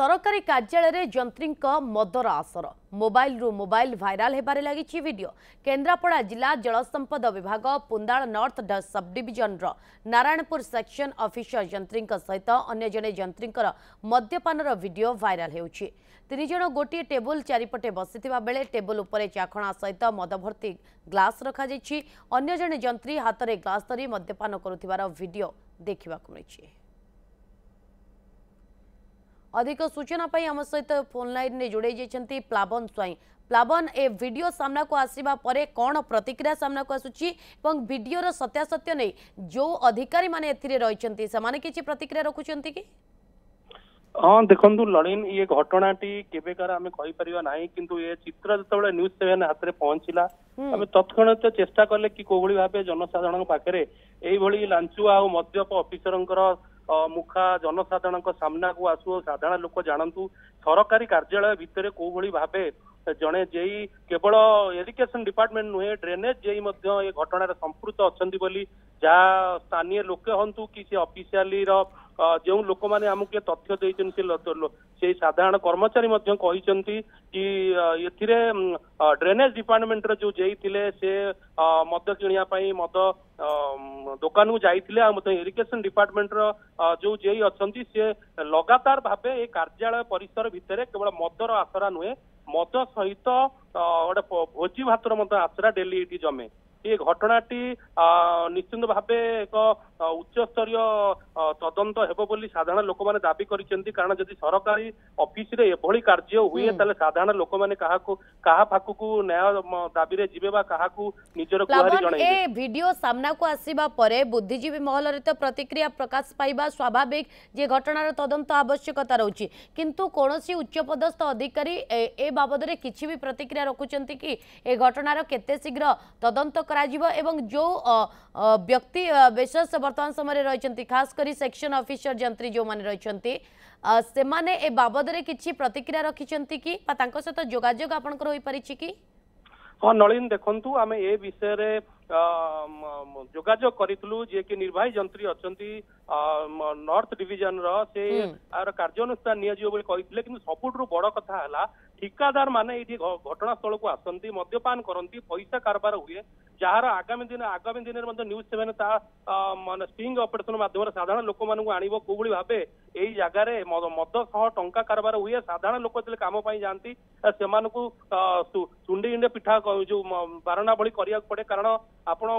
ସରକାରୀ କାର୍ଯ୍ୟାଳୟରେ ଯନ୍ତ୍ରୀଙ୍କ ମଦର ଆସର ମୋବାଇଲରୁ ମୋବାଇଲ ଭାଇରାଲ ହେବାରେ ଲାଗିଛି ଭିଡିଓ କେନ୍ଦ୍ରାପଡ଼ା ଜିଲ୍ଲା ଜଳସମ୍ପଦ ବିଭାଗ ପୁନ୍ଦାଳ ନର୍ଥ ସବ୍ଡିଭିଜନର ନାରାୟଣପୁର ସେକ୍ସନ ଅଫିସର ଯନ୍ତ୍ରୀଙ୍କ ସହିତ ଅନ୍ୟ ଜଣେ ଯନ୍ତ୍ରୀଙ୍କର ମଦ୍ୟପାନର ଭିଡିଓ ଭାଇରାଲ ହେଉଛି ତିନି ଜଣ ଗୋଟିଏ ଟେବୁଲ ଚାରିପଟେ ବସିଥିବା ବେଳେ ଟେବୁଲ ଉପରେ ଚାଖଣା ସହିତ ମଦଭର୍ତ୍ତି ଗ୍ଲାସ୍ ରଖାଯାଇଛି ଅନ୍ୟ ଜଣେ ଯନ୍ତ୍ରୀ ହାତରେ ଗ୍ଲାସ୍ ଧରି ମଦ୍ୟପାନ କରୁଥିବାର ଭିଡିଓ ଦେଖିବାକୁ ମିଳିଛି ଅଧିକ ସୂଚନା ପାଇଁ ଆମ ସହିତ ଫୋନ୍ ଲାଇନ୍ରେ ଯୋଡ଼େଇ ଯାଇଛନ୍ତି ପ୍ଲାବନ ସ୍ୱାଇଁ ପ୍ଲାବନ ଏ ଭିଡ଼ିଓ ସାମ୍ନାକୁ ଆସିବା ପରେ କ'ଣ ପ୍ରତିକ୍ରିୟା ସାମ୍ନାକୁ ଆସୁଛି ଏବଂ ଭିଡ଼ିଓର ସତ୍ୟାସତ୍ୟ ନେଇ ଯେଉଁ ଅଧିକାରୀମାନେ ଏଥିରେ ରହିଛନ୍ତି ସେମାନେ କିଛି ପ୍ରତିକ୍ରିୟା ରଖୁଛନ୍ତି କି ହଁ ଦେଖନ୍ତୁ ଲଳିନ ଇଏ ଘଟଣାଟି କେବେକାର ଆମେ କହିପାରିବା ନାହିଁ କିନ୍ତୁ ଏ ଚିତ୍ର ଯେତେବେଳେ ନ୍ୟୁଜ ସେଭେନ ହାତରେ ପହଞ୍ଚିଲା ଆମେ ତତ୍କ୍ଷଣାତ ଚେଷ୍ଟା କଲେ କି କୋଭଳି ଭାବେ ଜନସାଧାରଣଙ୍କ ପାଖରେ ଏଇଭଳି ଲାଞ୍ଚୁଆ ଆଉ ମଦ୍ୟପ ଅଫିସରଙ୍କର ମୁଖା ଜନସାଧାରଣଙ୍କ ସାମ୍ନାକୁ ଆସୁ ସାଧାରଣ ଲୋକ ଜାଣନ୍ତୁ ସରକାରୀ କାର୍ଯ୍ୟାଳୟ ଭିତରେ କୋଉଭଳି ଭାବେ ଜଣେ ଯେଇ କେବଳ ଏଜୁକେସନ ଡିପାର୍ଟମେଣ୍ଟ ନୁହେଁ ଡ୍ରେନେଜ ଯେଇ ମଧ୍ୟ ଏ ଘଟଣାରେ ସମ୍ପୃକ୍ତ ଅଛନ୍ତି ବୋଲି ଯାହା ସ୍ଥାନୀୟ ଲୋକେ ହୁଅନ୍ତୁ କି ସେ ଅଫିସିଆଲିର ଯେଉଁ ଲୋକମାନେ ଆମକୁ ତଥ୍ୟ ଦେଇଛନ୍ତି ସେ ସେଇ ସାଧାରଣ କର୍ମଚାରୀ ମଧ୍ୟ କହିଛନ୍ତି କି ଏଥିରେ ଡ୍ରେନେଜ ଡିପାର୍ଟମେଣ୍ଟର ଯୋଉ ଜେଇ ଥିଲେ ସେ ମଦ କିଣିବା ପାଇଁ ମଦ ଦୋକାନକୁ ଯାଇଥିଲେ ଆଉ ମଧ୍ୟ ଇରିଗେସନ ଡିପାର୍ଟମେଣ୍ଟର ଯୋଉ ଜେଇ ଅଛନ୍ତି ସେ ଲଗାତାର ଭାବେ ଏ କାର୍ଯ୍ୟାଳୟ ପରିସର ଭିତରେ କେବଳ ମଦର ଆସରା ନୁହେଁ ମଦ ସହିତ ଗୋଟେ ଭୋଜି ଭାତର ମଧ୍ୟ ଆସରା ଡେଲି ଏଠି ଜମେ ଏ ଘଟଣାଟି ନିଶ୍ଚିନ୍ତ ଭାବେ ଏକ ଉଚ୍ଚସ୍ତରୀୟ ତଦନ୍ତ ହେବ ବୋଲି ସାଧାରଣ ଲୋକମାନେ ଦାବି କରିଛନ୍ତି କାରଣ ଯଦି ସରକାରୀ ଅଫିସରେ ଏଭଳି କାର୍ଯ୍ୟ ହୁଏ ତାହେଲେ ସାଧାରଣ ଲୋକମାନେ କାହାକୁ କାହା ପାଖକୁ ନ୍ୟାୟ ଦାବିରେ ଯିବେ ବା କାହାକୁ ନିଜର ଗୁହାରି ଜଣାଇବେ ଏ ଭିଡିଓ ସାମ୍ନାକୁ ଆସିବା ପରେ ବୁଦ୍ଧିଜୀବୀ ମହଲରେ ତ ପ୍ରତିକ୍ରିୟା ପ୍ରକାଶ ପାଇବା ସ୍ୱାଭାବିକ ଯେ ଘଟଣାର ତଦନ୍ତ ଆବଶ୍ୟକତା ରହୁଛି କିନ୍ତୁ କୌଣସି ଉଚ୍ଚପଦସ୍ଥ ଅଧିକାରୀ ଏ ବାବଦରେ କିଛି ବି ପ୍ରତିକ୍ରିୟା ରଖୁଛନ୍ତି କି ଏ ଘଟଣାର କେତେ ଶୀଘ୍ର ତଦନ୍ତ କରାଯିବ ଏବଂ ଯେଉଁ ବ୍ୟକ୍ତି ବିଶେଷ ବର୍ତ୍ତମାନ ସମୟରେ ରହିଛନ୍ତି ଖାସ କରି ସେକ୍ସନ ଅଫିସର ଯନ୍ତ୍ରୀ ଯେଉଁମାନେ ରହିଛନ୍ତି ସେମାନେ ଏ ବାବଦରେ କିଛି ପ୍ରତିକ୍ରିୟା ରଖିଛନ୍ତି କି ବା ତାଙ୍କ ସହିତ ଯୋଗାଯୋଗ ଆପଣଙ୍କର ହୋଇପାରିଛି କି ହଁ ନଳିନ ଦେଖନ୍ତୁ ଆମେ ଏ ବିଷୟରେ ଯୋଗାଯୋଗ କରିଥିଲୁ ଯିଏକି ନିର୍ବାହୀ ଯନ୍ତ୍ରୀ ଅଛନ୍ତି ନର୍ଥ ଡିଭିଜନର ସେ ଆର କାର୍ଯ୍ୟାନୁଷ୍ଠାନ ନିଆଯିବ ବୋଲି କହିଥିଲେ କିନ୍ତୁ ସବୁଠୁ ବଡ କଥା ହେଲା ଠିକାଦାର ମାନେ ଏଇଠି ଘଟଣାସ୍ଥଳକୁ ଆସନ୍ତି ମଦ୍ୟପାନ କରନ୍ତି ପଇସା କାରବାର ହୁଏ ଯାହାର ଆଗାମୀ ଦିନ ଆଗାମୀ ଦିନରେ ମଧ୍ୟ ନ୍ୟୁଜ ସେଭେନ ତା ମାନେ ଷ୍ଟିଙ୍ଗ ଅପରେସନ ମାଧ୍ୟମରେ ସାଧାରଣ ଲୋକମାନଙ୍କୁ ଆଣିବ କୋଉଭଳି ଭାବେ ଏଇ ଜାଗାରେ ମଦ ସହ ଟଙ୍କା କାରବାର ହୁଏ ସାଧାରଣ ଲୋକ ଯେତେବେଳେ କାମ ପାଇଁ ଯାଆନ୍ତି ସେମାନଙ୍କୁ ସୁଣ୍ଡି ଇଣ୍ଡେ ପିଠା ଯୋଉ ବାରଣା ଭଳି କରିବାକୁ ପଡେ କାରଣ ଆପଣ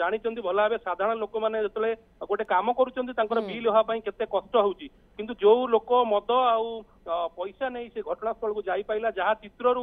ଜାଣିଛନ୍ତି ଭଲ ଭାବେ ସାଧାରଣ ଲୋକମାନେ ଯେତେବେଳେ ଗୋଟେ କାମ କରୁଛନ୍ତି কিন্তু তাৰ বিল হোৱা পাৰাই কিয়তে কষ্ট হ'উজি কিন্তু যো লোক মদ আৰু পয়সা নাই সে ঘটনাস্থলକୁ যাই পাইলা যা চিত্রৰু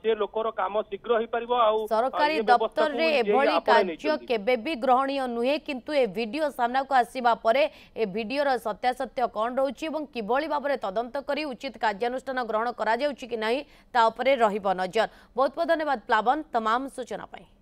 সে লোকৰ কামে শীঘ্ৰই হ'ই পৰিব আৰু সরকারি দপ্তৰে এভৰী কাৰ্য কেবেবি গ্ৰহণীয় নহৈ কিন্তু এ ভিডিঅ' সামনাক আছিব পাৰে এ ভিডিঅ'ৰ সত্য সত্য কোন ৰহ'উজি আৰু কি বুলি ভাবৰে তদন্ত কৰি উচিত কাৰ্যানুষ্ঠান গ্রহণ কৰা যাওঁচি কি নাই তাৰ ওপৰে ৰহিব নজর বহুত বহুত ধন্যবাদ প্লাবন तमाम সুচনা পাই